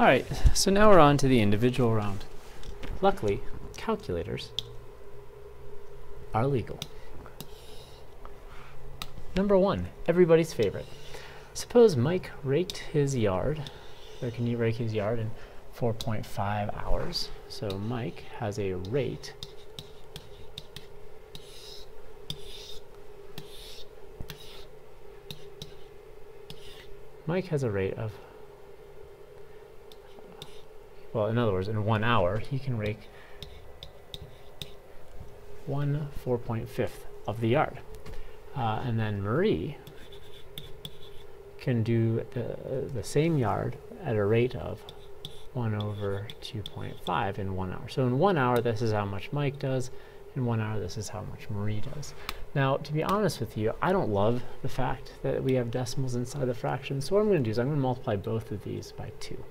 Alright, so now we're on to the individual round. Luckily, calculators are legal. Number one, everybody's favorite. Suppose Mike raked his yard, or can you rake his yard in 4.5 hours? So Mike has a rate Mike has a rate of, well, in other words, in one hour, he can rake one 4.5th of the yard. Uh, and then Marie can do the, the same yard at a rate of 1 over 2.5 in one hour. So in one hour, this is how much Mike does. In one hour, this is how much Marie does. Now, to be honest with you, I don't love the fact that we have decimals inside the fraction. So what I'm going to do is I'm going to multiply both of these by 2.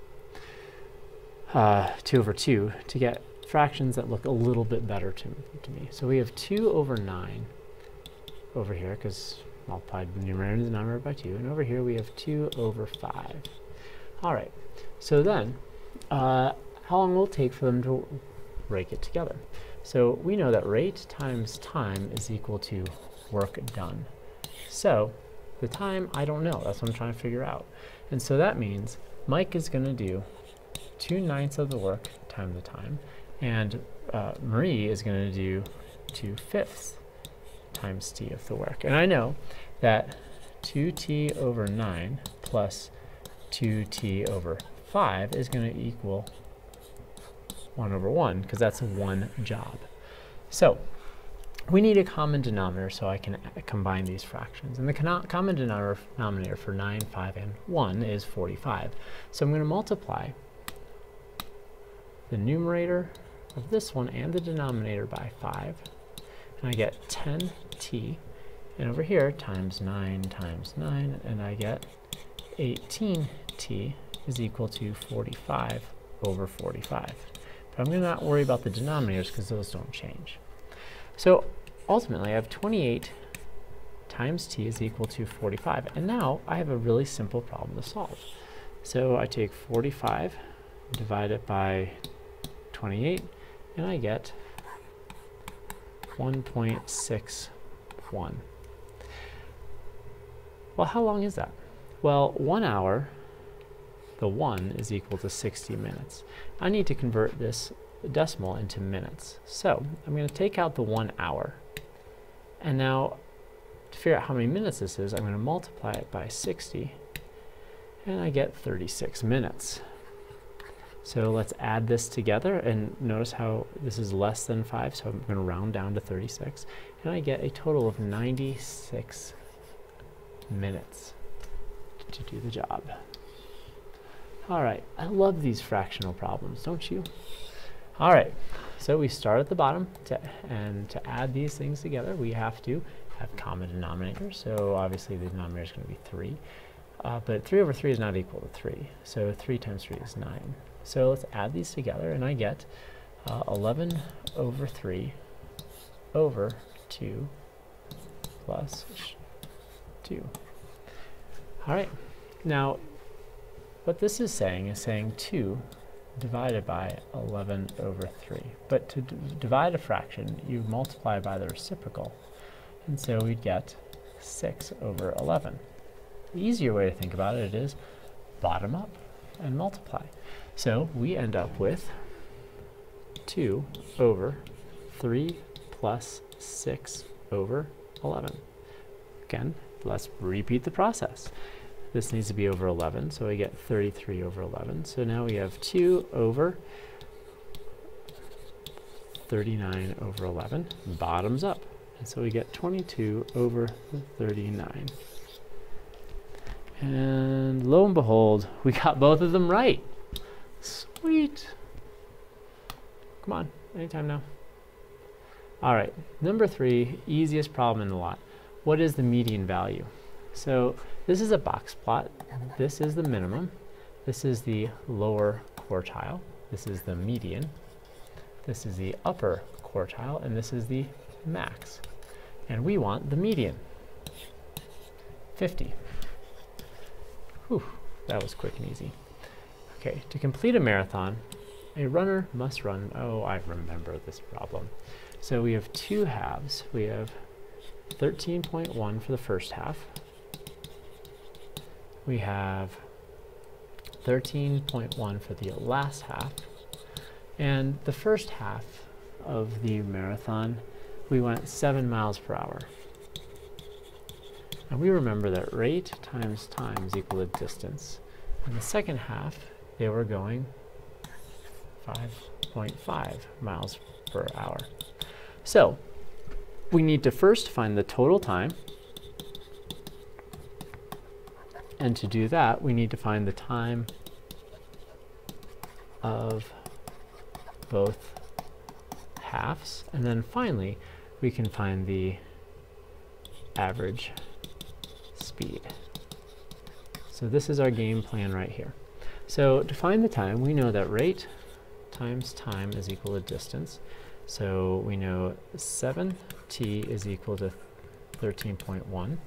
Uh, 2 over 2 to get fractions that look a little bit better to, to me. So we have 2 over 9 over here, because multiplied numerator and denominator by 2. And over here we have 2 over 5. All right, so then, uh, how long will it take for them to rake it together? So we know that rate times time is equal to work done. So the time, I don't know. That's what I'm trying to figure out. And so that means Mike is going to do 2 ninths of the work times the time, and uh, Marie is going to do 2 fifths times t of the work. And I know that 2t over 9 plus 2t over 5 is going to equal 1 over 1, because that's one job. So we need a common denominator so I can combine these fractions. And the common denominator for 9, 5, and 1 is 45. So I'm going to multiply the numerator of this one and the denominator by 5. And I get 10t. And over here, times 9 times 9, and I get 18t is equal to 45 over 45. But I'm going to not worry about the denominators because those don't change. So ultimately, I have 28 times t is equal to 45. And now I have a really simple problem to solve. So I take 45, divide it by 28, and I get 1.61. Well, how long is that? Well, one hour the 1 is equal to 60 minutes. I need to convert this decimal into minutes. So I'm going to take out the 1 hour. And now, to figure out how many minutes this is, I'm going to multiply it by 60. And I get 36 minutes. So let's add this together and notice how this is less than 5, so I'm going to round down to 36. And I get a total of 96 minutes to do the job. All right, I love these fractional problems, don't you? All right, so we start at the bottom, to, and to add these things together, we have to have common denominators. So obviously the denominator is going to be 3. Uh, but 3 over 3 is not equal to 3. So 3 times 3 is 9. So let's add these together, and I get uh, 11 over 3 over 2 plus 2. All right, now what this is saying is saying 2 divided by 11 over 3. But to divide a fraction, you multiply by the reciprocal. And so we'd get 6 over 11. The easier way to think about it is bottom up and multiply. So we end up with 2 over 3 plus 6 over 11. Again, let's repeat the process. This needs to be over 11, so we get 33 over 11. So now we have 2 over 39 over 11, bottoms up. And so we get 22 over 39. And lo and behold, we got both of them right. Sweet. Come on, anytime now. All right, number three, easiest problem in the lot. What is the median value? So this is a box plot. This is the minimum. This is the lower quartile. This is the median. This is the upper quartile, and this is the max. And we want the median, 50. Whew, that was quick and easy. Okay, to complete a marathon, a runner must run, oh, I remember this problem. So we have two halves. We have 13.1 for the first half. We have 13.1 for the last half. And the first half of the marathon, we went 7 miles per hour. And we remember that rate times time is equal to distance. In the second half, they were going 5.5 miles per hour. So, we need to first find the total time. And to do that, we need to find the time of both halves. And then finally, we can find the average speed. So this is our game plan right here. So to find the time, we know that rate times time is equal to distance. So we know 7t is equal to 13.1.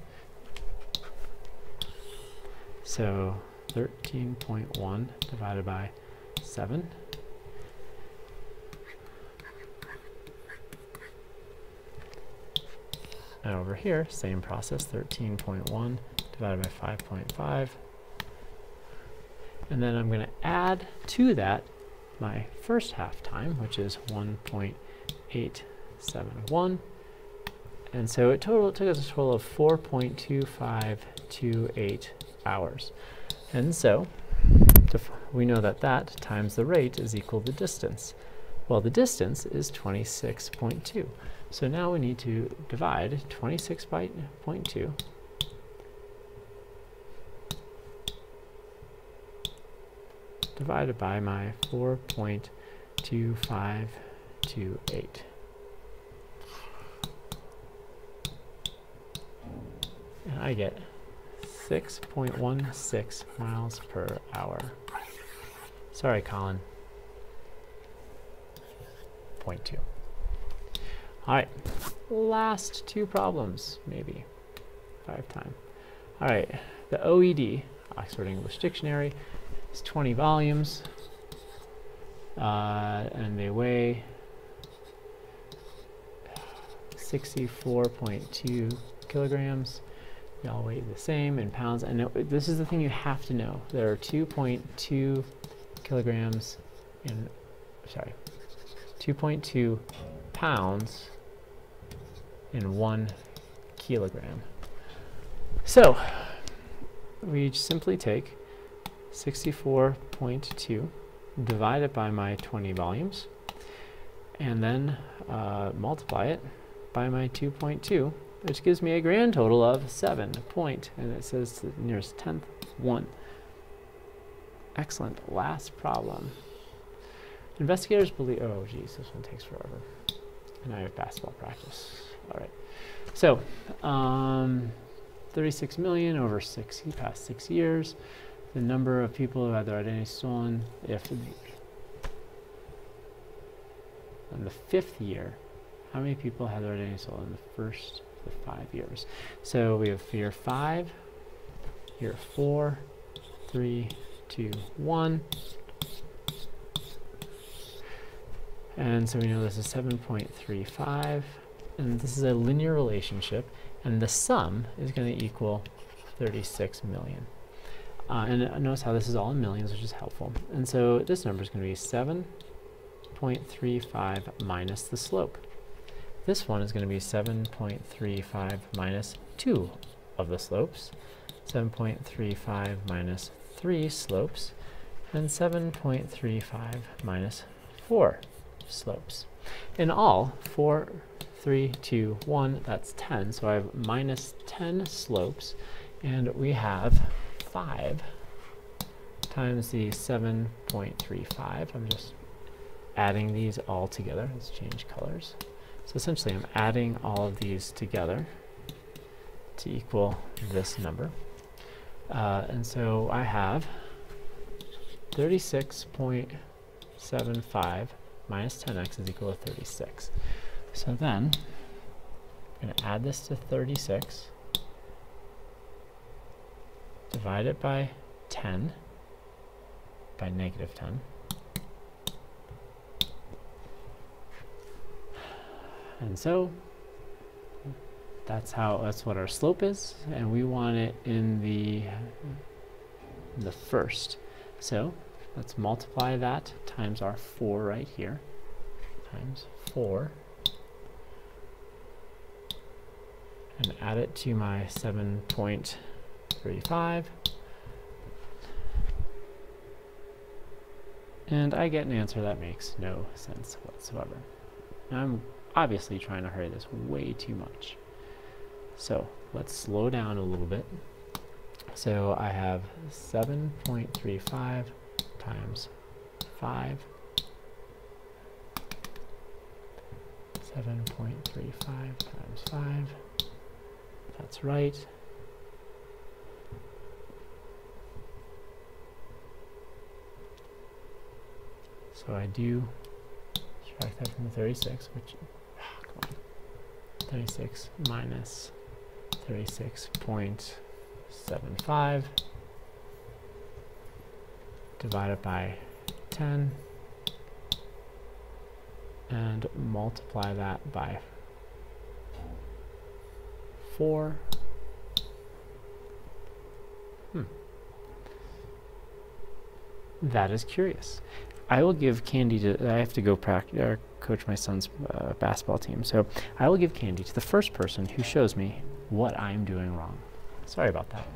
So 13.1 divided by 7. And over here, same process, 13.1 divided by 5.5. And then I'm going to add to that my first half time, which is 1.871. And so it total it took us a total of 4.2528 hours. And so we know that that times the rate is equal to the distance. Well, the distance is 26.2. So now we need to divide 26 by 0.2 divided by my 4.2528. And I get 6.16 miles per hour. Sorry, Colin. 0.2. All right, last two problems, maybe. Five time. All right, the OED, Oxford English Dictionary, is 20 volumes, uh, and they weigh 64.2 kilograms. They all weigh the same in pounds. And this is the thing you have to know. There are 2.2 kilograms in, sorry, 2.2 pounds in one kilogram. So we simply take 64.2 divided by my 20 volumes and then uh, multiply it by my 2.2 which gives me a grand total of 7 point and it says the nearest tenth 1 excellent. Last problem. Investigators believe oh geez this one takes forever. And I have basketball practice. All right. So, um, 36 million over six, past six years. The number of people who had their identity stolen, if in the fifth year, how many people had their identity stolen in the first the five years? So we have year five, year four, three, two, one. And so we know this is 7.35 and this is a linear relationship, and the sum is going to equal 36 million. Uh, and notice how this is all in millions, which is helpful. And so this number is going to be 7.35 minus the slope. This one is going to be 7.35 minus 2 of the slopes, 7.35 minus 3 slopes, and 7.35 minus 4 slopes. In all, 4 3, 2, 1, that's 10. So I have minus 10 slopes, and we have 5 times the 7.35. I'm just adding these all together. Let's change colors. So essentially I'm adding all of these together to equal this number. Uh, and so I have 36.75 minus 10x is equal to 36. So then, I'm going to add this to 36, divide it by 10, by negative 10. And so that's how that's what our slope is and we want it in the the first. So let's multiply that times our 4 right here times 4 and add it to my 7.35 and I get an answer that makes no sense whatsoever. I'm obviously trying to hurry this way too much. So let's slow down a little bit. So I have 7.35 times 5 7.35 times 5. That's right. So I do subtract that from the 36, which, on, 36 minus 36.75 divided by 10 and multiply that by 4. Hmm. That is curious. I will give candy to, I have to go practice, uh, coach my son's uh, basketball team, so I will give candy to the first person who shows me what I'm doing wrong. Sorry about that.